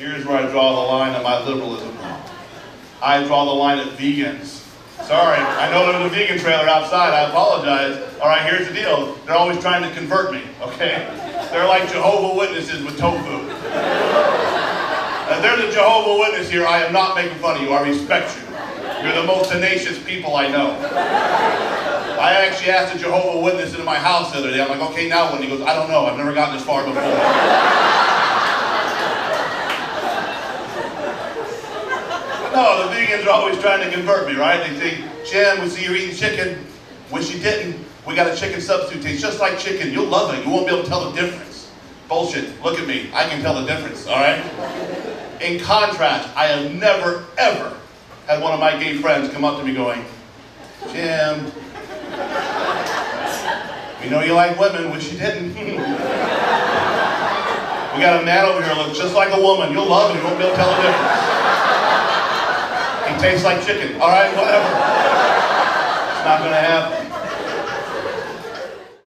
Here's where I draw the line of my liberalism. I draw the line at vegans. Sorry, I know there's a vegan trailer outside. I apologize. All right, here's the deal. They're always trying to convert me, okay? They're like Jehovah Witnesses with tofu. Uh, if there's a Jehovah Witness here, I am not making fun of you. I respect you. You're the most tenacious people I know. I actually asked a Jehovah Witness into my house the other day. I'm like, okay, now when? He goes, I don't know. I've never gotten this far before. No, the vegans are always trying to convert me, right? They think, Jim, we see you're eating chicken. Wish you didn't. We got a chicken substitute. Tastes just like chicken. You'll love it. You won't be able to tell the difference. Bullshit. Look at me. I can tell the difference, all right? In contrast, I have never, ever had one of my gay friends come up to me going, Jim, we know you like women. Wish you didn't. we got a man over here who looks just like a woman. You'll love him. You won't be able to tell the difference. Tastes like chicken. All right, whatever. It's not going to happen.